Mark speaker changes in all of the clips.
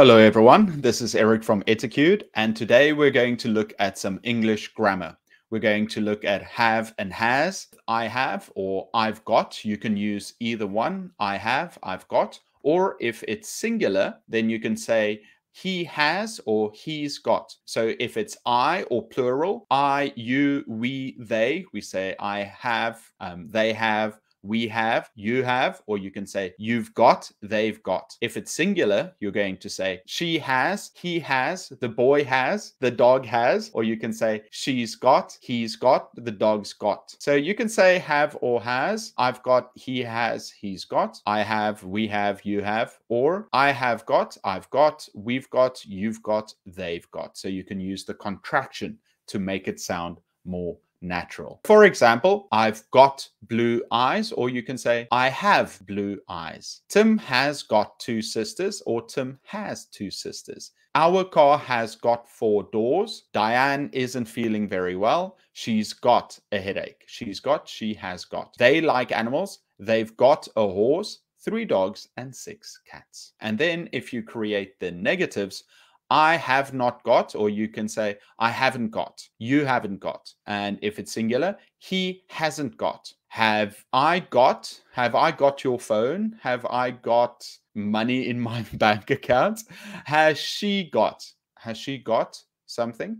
Speaker 1: Hello everyone, this is Eric from Etiquette and today we're going to look at some English grammar. We're going to look at have and has, I have or I've got. You can use either one, I have, I've got, or if it's singular, then you can say he has or he's got. So if it's I or plural, I, you, we, they, we say I have, um, they have, we have, you have, or you can say you've got, they've got. If it's singular, you're going to say she has, he has, the boy has, the dog has, or you can say she's got, he's got, the dog's got. So you can say have or has. I've got, he has, he's got. I have, we have, you have, or I have got, I've got, we've got, you've got, they've got. So you can use the contraction to make it sound more natural. For example, I've got blue eyes, or you can say, I have blue eyes. Tim has got two sisters, or Tim has two sisters. Our car has got four doors. Diane isn't feeling very well. She's got a headache. She's got, she has got. They like animals. They've got a horse, three dogs, and six cats. And then if you create the negatives, I have not got, or you can say, I haven't got, you haven't got. And if it's singular, he hasn't got. Have I got, have I got your phone? Have I got money in my bank account? Has she got, has she got something?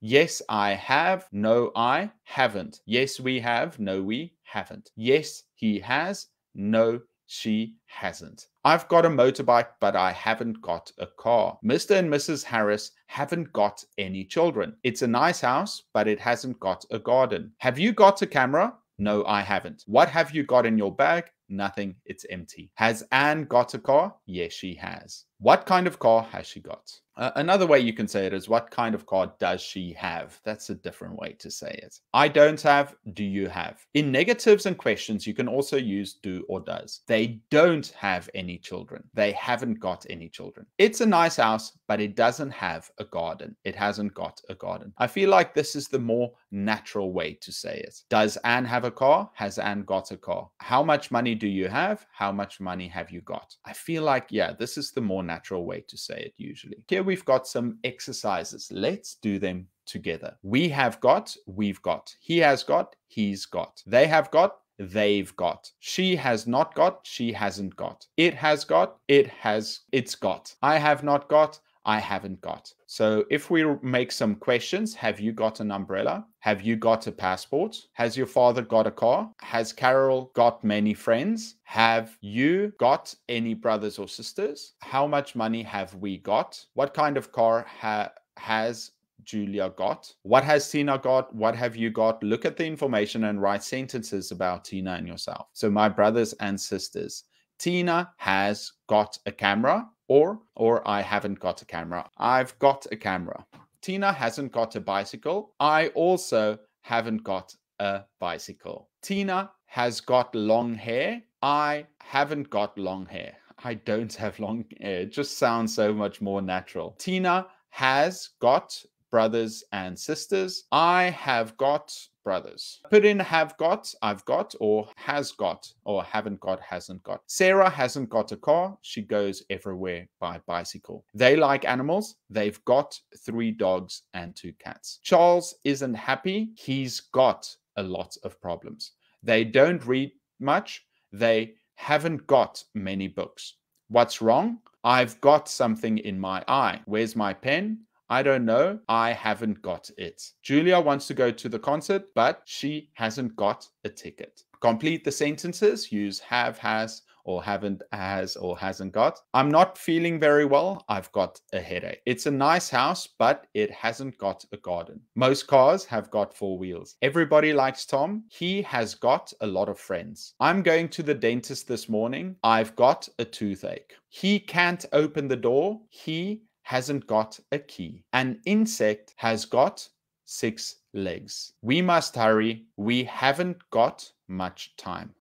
Speaker 1: Yes, I have. No, I haven't. Yes, we have. No, we haven't. Yes, he has. No, she hasn't. I've got a motorbike, but I haven't got a car. Mr. and Mrs. Harris haven't got any children. It's a nice house, but it hasn't got a garden. Have you got a camera? No, I haven't. What have you got in your bag? Nothing. It's empty. Has Anne got a car? Yes, she has. What kind of car has she got? Uh, another way you can say it is what kind of car does she have? That's a different way to say it. I don't have, do you have? In negatives and questions, you can also use do or does. They don't have any children. They haven't got any children. It's a nice house, but it doesn't have a garden. It hasn't got a garden. I feel like this is the more natural way to say it. Does Anne have a car? Has Anne got a car? How much money do you have? How much money have you got? I feel like, yeah, this is the more natural way to say it usually. Here we've got some exercises. Let's do them together. We have got, we've got. He has got, he's got. They have got, they've got. She has not got, she hasn't got. It has got, it has, it's got. I have not got, I haven't got. So if we make some questions, have you got an umbrella? Have you got a passport? Has your father got a car? Has Carol got many friends? Have you got any brothers or sisters? How much money have we got? What kind of car ha has Julia got? What has Tina got? What have you got? Look at the information and write sentences about Tina and yourself. So my brothers and sisters. Tina has got a camera or or I haven't got a camera. I've got a camera. Tina hasn't got a bicycle. I also haven't got a bicycle. Tina has got long hair. I haven't got long hair. I don't have long hair. It just sounds so much more natural. Tina has got brothers and sisters. I have got brothers. Put in have got, I've got, or has got, or haven't got, hasn't got. Sarah hasn't got a car. She goes everywhere by bicycle. They like animals. They've got three dogs and two cats. Charles isn't happy. He's got a lot of problems. They don't read much. They haven't got many books. What's wrong? I've got something in my eye. Where's my pen? I don't know. I haven't got it. Julia wants to go to the concert, but she hasn't got a ticket. Complete the sentences. Use have, has, or haven't, has, or hasn't got. I'm not feeling very well. I've got a headache. It's a nice house, but it hasn't got a garden. Most cars have got four wheels. Everybody likes Tom. He has got a lot of friends. I'm going to the dentist this morning. I've got a toothache. He can't open the door. He hasn't got a key. An insect has got six legs. We must hurry. We haven't got much time.